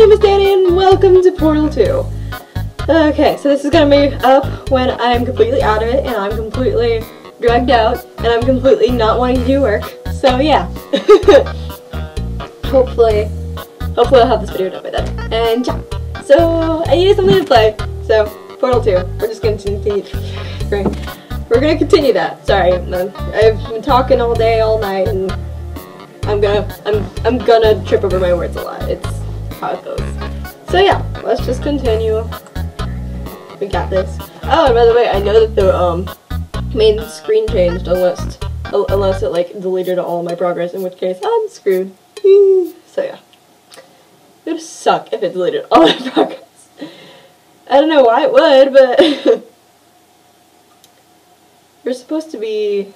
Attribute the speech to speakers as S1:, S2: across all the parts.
S1: name is Danny and welcome to Portal 2. Okay, so this is gonna be up when I'm completely out of it and I'm completely drugged out and I'm completely not wanting to do work. So yeah. hopefully, hopefully I'll have this video done by then. And. So I needed something to play. So Portal 2. We're just gonna continue. We're gonna continue that. Sorry, I've been talking all day, all night, and I'm gonna I'm I'm gonna trip over my words a lot. It's how it goes. So yeah, let's just continue. We got this. Oh, and by the way, I know that the um main screen changed unless unless it like deleted all my progress, in which case I'm screwed. so yeah, it would suck if it deleted all my progress. I don't know why it would, but we're supposed to be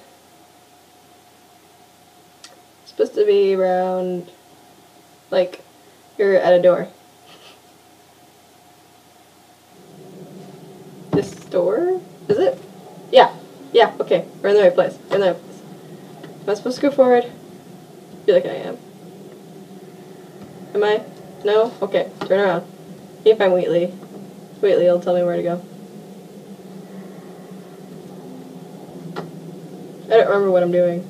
S1: supposed to be around like you're at a door. This door? Is it? Yeah. Yeah, okay. We're in the right place. We're in the right place. Am I supposed to go forward? I feel like I am. Am I? No? Okay. Turn around. Can't find Wheatley. Wheatley will tell me where to go. I don't remember what I'm doing.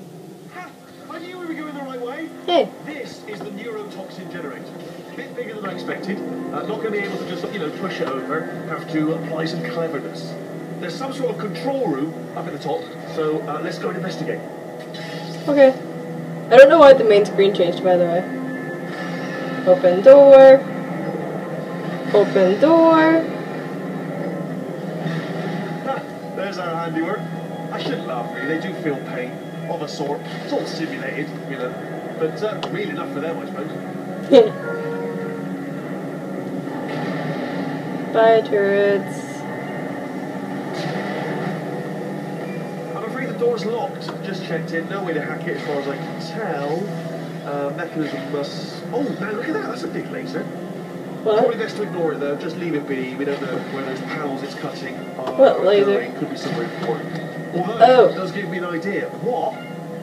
S2: I knew we were going the right way.
S1: Hey.
S2: This is the neurotoxin generator. A bit bigger than I expected. Uh, not going to be able to just, you know, push it over. Have to apply some cleverness. There's some sort of control room up at the top, so uh, let's go and investigate.
S1: Okay. I don't know why the main screen changed, by the way. Open door. Open door.
S2: There's our handiwork. I shouldn't laugh, really. They do feel pain, of a sort. It's all simulated, you know. But uh, real enough for them, I suppose.
S1: Bye, turrets.
S2: I'm afraid the door's locked. Just checked in. No way to hack it as far as I can tell. Uh, mechanism must... Oh, now look at that. That's a big laser. Probably best to ignore it, though. Just leave it be. We don't know where those panels it's cutting are.
S1: What laser?
S2: Could be somewhere important. Although,
S1: Oh.
S2: it does give me an idea. What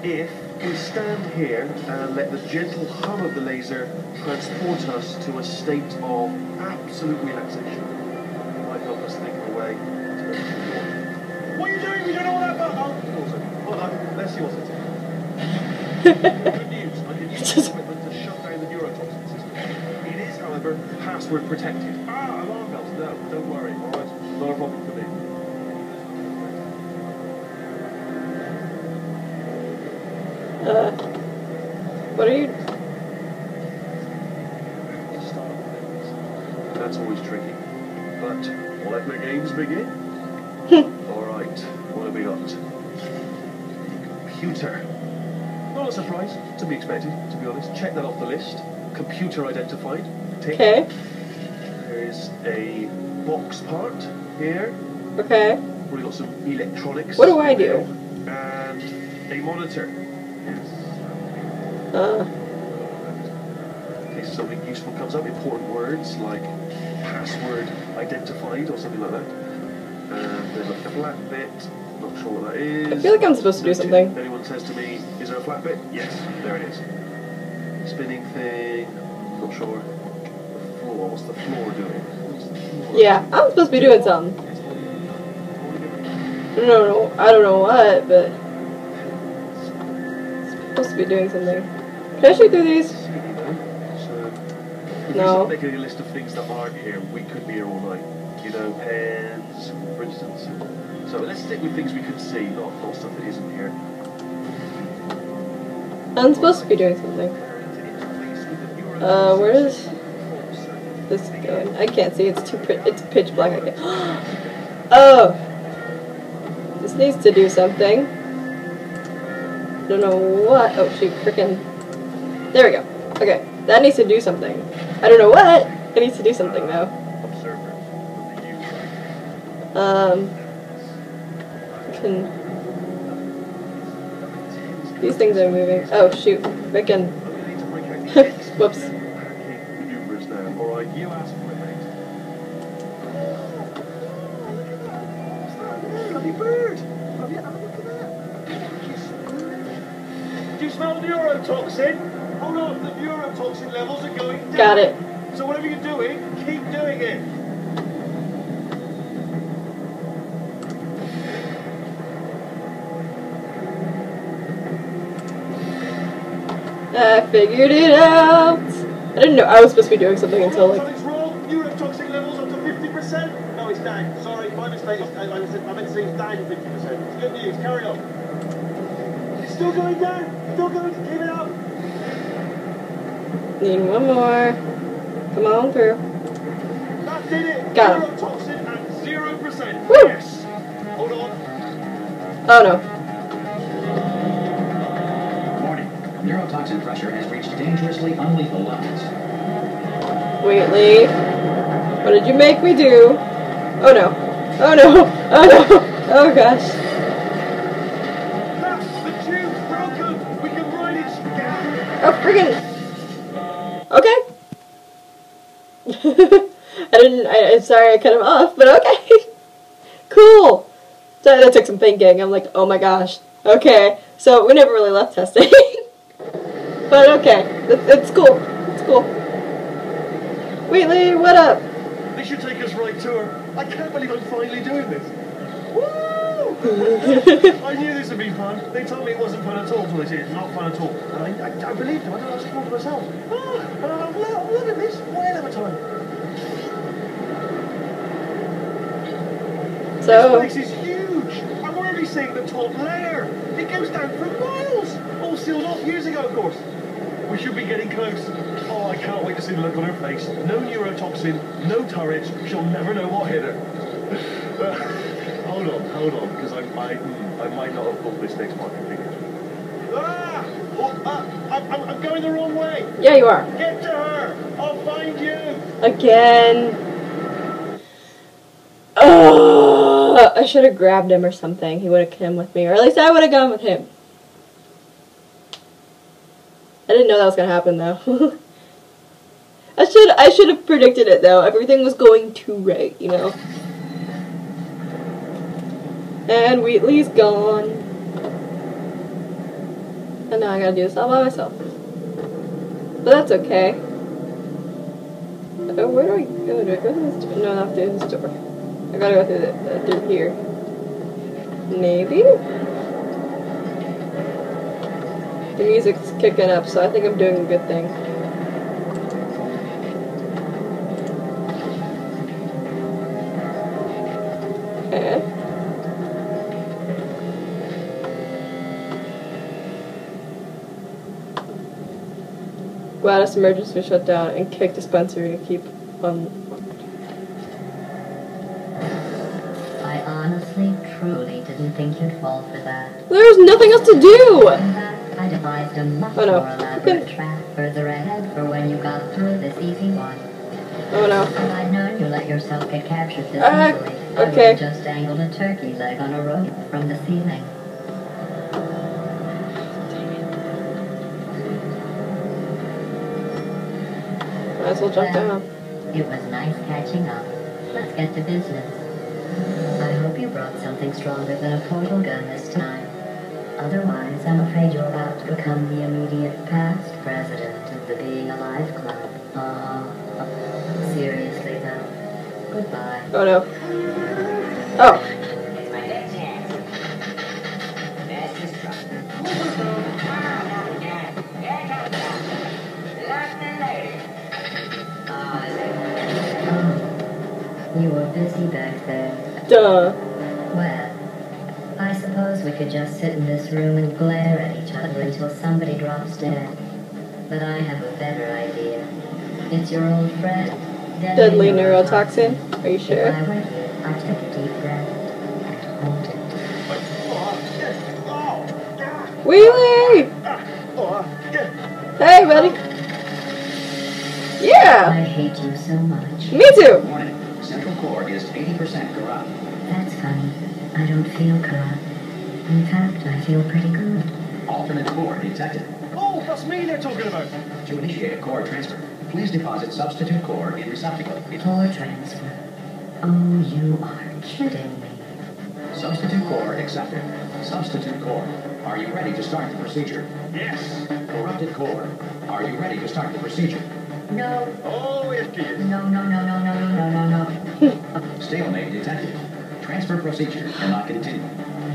S2: if we stand here and let the gentle hum of the laser transport us to a state of absolute relaxation? Might help us think of a way to open the door. What are you doing? We don't know what that button. Oh, hold on. Let's see what's it. Good news. I can use this equipment to shut down the neurotoxin system. It is, however, password protected. Ah, alarm bells. No, don't worry. All right, not a problem for me.
S1: Uh, what are you?
S2: Start with things. That's always tricky. But let the games begin. All right, what have we got? Computer. Not a surprise. To be expected, to be honest. Check that off the list. Computer identified.
S1: Okay.
S2: There's a box part here.
S1: Okay.
S2: Probably got some electronics.
S1: What do I do?
S2: there. And a monitor. Yes.
S1: Uh,
S2: comes up, important words like password identified or something like that. And there's a flat bit. Not sure what that is.
S1: I feel like I'm supposed to do something.
S2: If Anyone says to me, "Is there a flat bit?" Yes, there it is. Spinning thing. Not sure. The floor. What's the floor doing? The floor?
S1: yeah, I'm supposed to be doing something. I don't know. I don't know what, but supposed to be doing something. Can I shoot through these?
S2: If
S1: No.
S2: start making a list of things that aren't here, we could be here all night. You know, pens, for instance. So let's stick with things we can see, not, not stuff that isn't here.
S1: I'm supposed to be doing something. Uh, where is this going? I can't see. It's too. It's pitch black. I can't. oh, this needs to do something. Don't know what. Oh shoot! Freaking. There we go. Okay, that needs to do something. I don't know what. It needs to do something though. Um, can these things are moving? Oh shoot!
S2: Need the X
S1: Whoops.
S2: Alright, you smell for it, mate. Bloody bird! Have you had a look at that? Do you smell neurotoxin? Hold on, the neurotoxin levels are going down.
S1: Got it.
S2: So whatever you're doing, eh, keep doing it.
S1: I figured it out. I didn't know I was supposed to be doing something until like.
S2: Something's wrong. Neurotoxin levels up to 50%. No, it's down. Sorry, my mistake. I, I, was- I meant to say it's down to 50%. It's good news. Carry on. It's still going down. Still going. Keep it up.
S1: Need one more. Come on through.
S2: That did it.
S1: Got him.
S2: Neurotoxin at 0%.
S1: Woo.
S2: Yes. Hold on.
S1: Oh no.
S3: Warning. Neurotoxin pressure has reached dangerously unlethal levels.
S1: Wheatley. What did you make me do? Oh no. Oh no. Oh no. Oh gosh.
S2: Ah, the
S1: Okay. I didn't. I, I'm sorry I cut him off, but okay. cool. So that took some thinking. I'm like, oh my gosh. Okay. So we never really left testing. but okay. It's, it's cool. It's cool. Wheatley, what up?
S2: They should take us right to her. I can't believe I'm finally doing this. Woo! I knew this would be fun. They told me it wasn't fun at all they said it's not fun at all. And I, I, I believed them. I don't know what to thought myself. Ah, and I'm, lo- I'm loving this. Whale of a time.
S1: So,
S2: This place is huge. I'm already seeing the top layer. It goes down for miles. All sealed off years ago, of course. We should be getting close. Oh, I can't wait to see the look on her face. No neurotoxin, no turrets. She'll never know what hit her. hold on, hold on, because I, I, mm, I might not have pulled this next part completely. Ah! Oh, ah, I'm, I'm, I'm going the wrong way.
S1: yeah, you are.
S2: Get to her. I'll find you.
S1: Again. Ugh, I should have grabbed him or something. He would have come with me, or at least I would have gone with him. I didn't know that was gonna happen though. I should I should have predicted it though. Everything was going too right, you know. And Wheatley's gone. And now I gotta do this all by myself. But that's okay. Oh, where do I go? Do I go through this door? No, not through this door. I gotta go through, the, uh, through here. Maybe? The music's kicking up, so I think I'm doing a good thing. Gladys emergency shutdown and kick dispensary to keep on.
S4: I honestly, truly didn't think you'd fall for that.
S1: There's nothing else to do!
S4: Fact, I devised a much
S1: Oh, no.
S4: more elaborate trap further ahead for when you got through this easy one.
S1: Oh no.
S4: If I'd known you let yourself get captured this
S1: Uh,
S4: easily, I would
S1: okay.
S4: have just dangled a turkey leg on a rope from the ceiling.
S1: Might as well jump down.
S4: It was nice catching up. Let's get to business. I hope you brought something stronger than a portal gun this time. Otherwise, I'm afraid you're about to become the immediate past president of the Being Alive Club. Uh, seriously though. Goodbye.
S1: Oh no.
S4: You were busy back there.
S1: Duh.
S4: Well, I suppose we could just sit in this room and glare at each other until somebody drops dead. But I have a better idea. It's your old friend,
S1: Deadly neurotoxin. Are you
S4: If
S1: sure?
S4: I were you, I'd take a deep breath and hold it.
S1: Wheelie!
S2: Yeah.
S1: Hey, buddy.
S4: I
S1: Yeah!
S4: hate you so much.
S1: Me too!
S3: Warning. Central core is 80% corrupt.
S4: That's funny. I don't feel corrupt. In fact, I feel pretty good.
S3: Alternate core detected.
S2: Oh, that's me they're talking about.
S3: To initiate a core transfer, please deposit substitute core in receptacle.
S4: Floor transfer. Oh, you are kidding me.
S3: Substitute core accepted. Substitute core. Are you ready to start the procedure?
S2: Yes.
S3: Corrupted core. Are you ready to start the procedure?
S4: No,
S2: Oh, yes, she is.
S4: no, no, no, no, no, no, no, no, no.
S3: Stalemate detected. Transfer procedure cannot continue.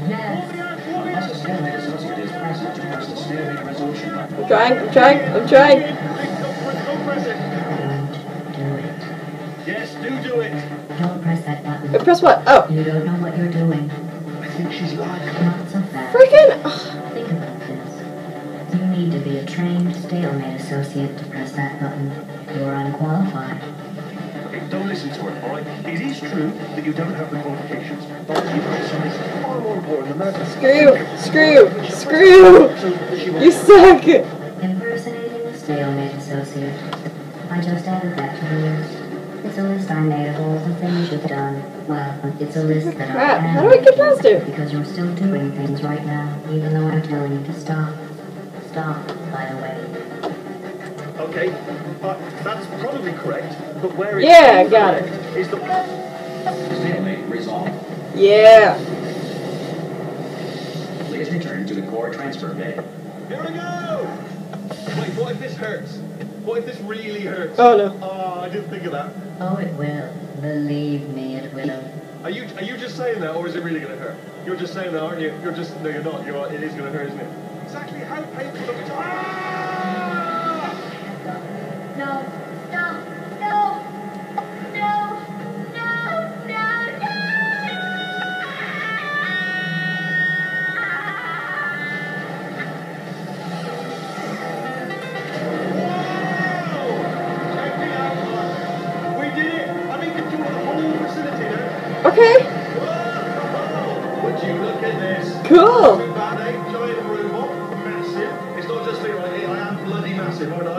S4: Yes.
S3: Unless a stalemate associate is present to press the stalemate resolution button.
S1: I'm trying, I'm trying, I'm trying.
S2: Don't press it.
S4: Don't do it.
S2: Yes, do do it.
S4: Don't press that
S1: Uh,
S4: button.
S1: Press what? Oh,
S4: You don't know what you're doing.
S2: I think she's lying.
S4: Not so fast.
S1: freaking. ugh.
S4: Think about this. You need to be a trained stalemate associate to press that button. You're unqualified.
S2: Okay, don't listen to her, all right? It is true that you don't have the qualifications, but your passion is far more important than that.
S1: Screw screw screw you.
S2: So that she won't-
S1: You suck.
S4: Impersonating the stalemate associate. I just added that to the list. It's a list I made of all the things you've done. Well, it's a list that I
S1: Crap,
S4: added
S1: how do I get past it?
S4: Because you're still doing things right now, even though I'm telling you to stop. Stop, by the way.
S2: Okay, uh, that's probably correct, but where it's
S1: Yeah, got it.
S2: incorrect Is the
S3: Stalemate resolved.
S1: Yeah.
S3: Please return to the core transfer bay.
S2: Here we go! Wait, what if this hurts? What if this really hurts?
S1: Oh no.
S2: Oh, I didn't think of that.
S4: Oh, it will. Believe me, it will.
S2: Are you are you just saying that, or is it really going to hurt? You're just saying that, aren't you? You're just no, you're not. You're it is going to hurt, isn't it? Exactly how painful are we talking? Ah!
S4: No, stop,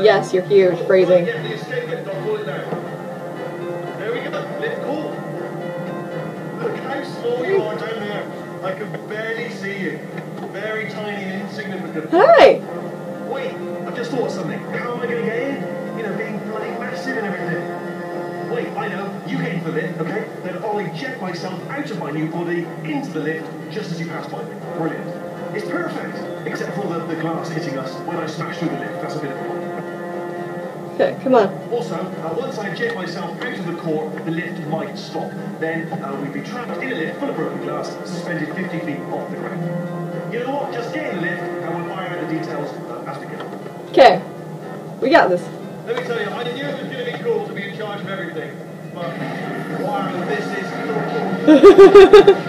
S1: Yes, you're huge. Phrasing.
S2: Get the escape lift. I'll pull it down. There we go. Lift cool. Look how small you are down there. I can barely see you. Very tiny and insignificant.
S1: Hi.
S2: Wait, I've just thought of something. How am I going to get in? You know, being bloody massive and everything. Wait, I know. You get into the lift, okay? Then I'll eject myself out of my new body into the lift just as you pass by me. Brilliant. It's perfect, except for the, the glass hitting us when I smash through the lift. That's a bit of a problem.
S1: Okay, come on.
S2: Also, uh, once I eject myself out of the court, the lift might stop. Then uh, we'd be trapped in a lift full of broken glass, suspended 50 feet off the ground. You know what? Just get in the lift and we'll iron out the details uh, as we go.
S1: Okay. We got this.
S2: Let me tell you, I knew it was going to be cool to be in charge of everything. But, wow, this is cool.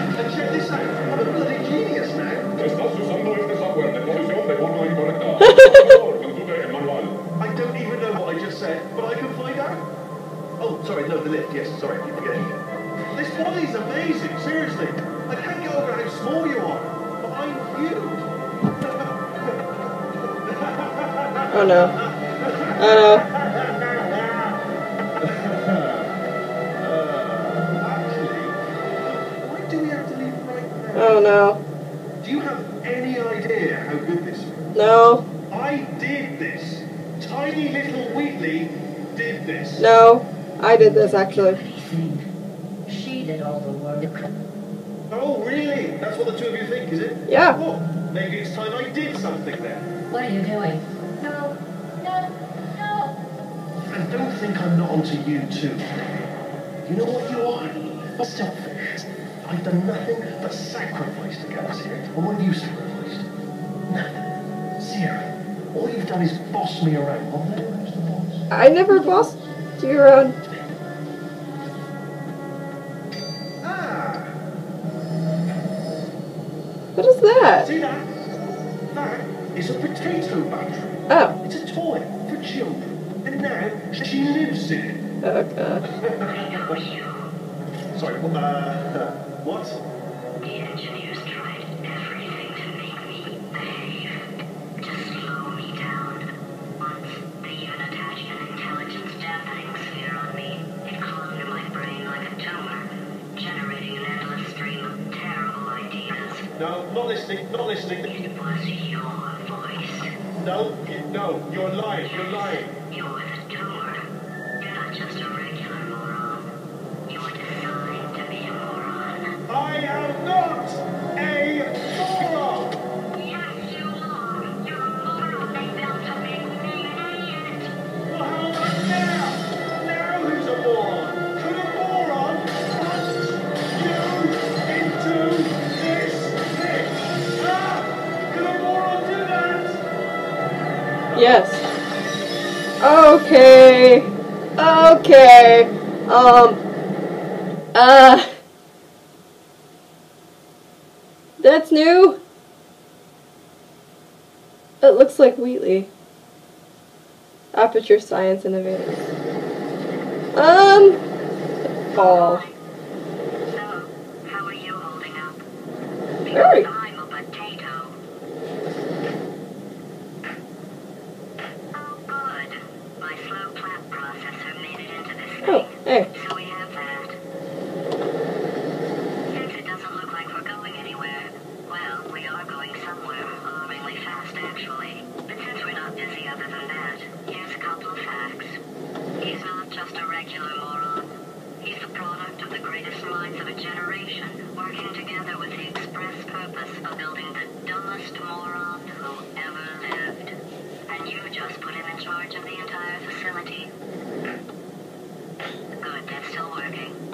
S2: leave right now?
S1: Oh no.
S2: Do you have any idea how good this is?
S1: No.
S2: I did this. Tiny little Wheatley did this.
S1: No. I did this actually.
S4: She did all the work.
S2: Oh, really? That's what the two of you think, is it?
S1: Yeah.
S2: Well, maybe it's time I did something then.
S4: What are you doing?
S2: And don't think I'm not onto you too. You know what you are? Selfish. I've done nothing but sacrifice to get us here. And what have you sacrificed? Nothing. Zero. All you've done is boss me around. Well, the boss.
S1: I never bossed you around.
S2: Ah!
S1: What is that?
S2: See that? That is a potato battery.
S1: Oh.
S2: It's a toy for children. And now she lives in it.
S1: Oh god.
S2: Sorry, uh, what?
S5: The engineers tried everything to make me behave, to slow me down. Once they even attached an intelligence dampening sphere on me. It clung to my brain like a tumor, generating an endless stream of terrible ideas.
S2: No, not listening, not listening.
S5: It was your voice.
S2: No, no, you're lying, you're lying.
S1: Um. Uh. That's new. It looks like Wheatley. Aperture Science Innovators. Um. Fall.
S5: So, how are you holding up?
S1: Very.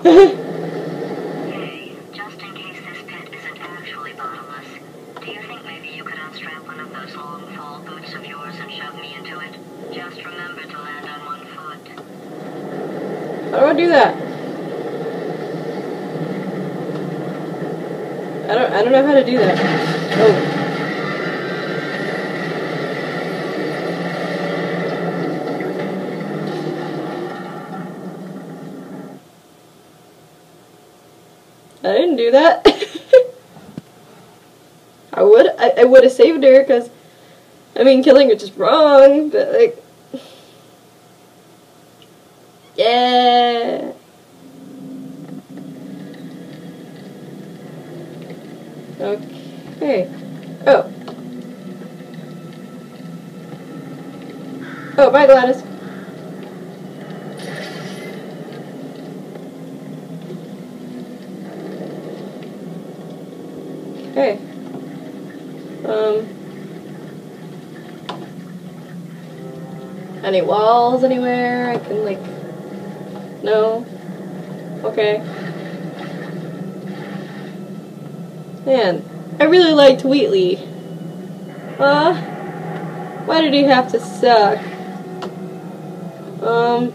S5: Mm-hmm. do
S1: that. I would I, I would have saved her because I mean killing her just wrong, but like yeah. Okay. Oh. Oh, bye Gladys. Okay. Um. Any walls anywhere I can like no. Okay. Man, I really liked Wheatley. Uh, why did he have to suck? Um,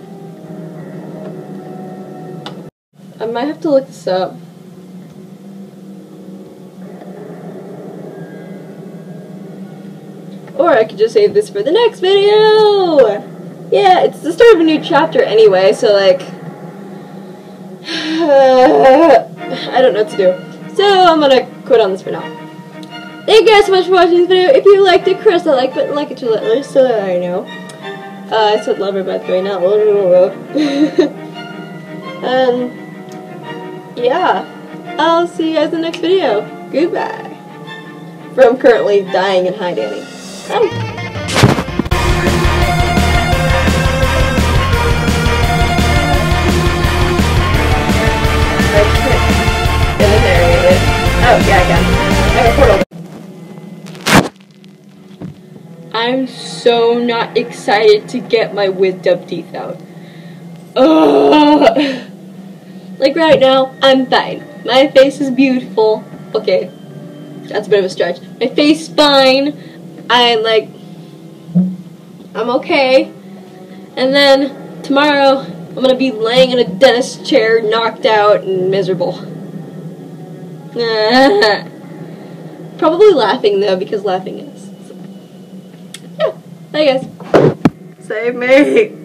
S1: I might have to look this up. Or I could just save this for the next video! Yeah, it's the start of a new chapter anyway, so like... I don't know what to do. So I'm gonna quit on this for now. Thank you guys so much for watching this video. If you liked it, press the like button, like it to let others so that I know. Uh, I said lover by the way, not Um, yeah. I'll see you guys in the next video. Goodbye. From currently dying in Hi Danny. Oh, yeah, I can. I'm so not excited to get my wisdom teeth out. Ugh. Like right now, I'm fine. My face is beautiful. Okay, that's a bit of a stretch. My face fine. I'm like, I'm okay. And then tomorrow, I'm gonna be laying in a dentist chair, knocked out and miserable. Probably laughing though, because laughing is. Yeah, bye guys. Save me.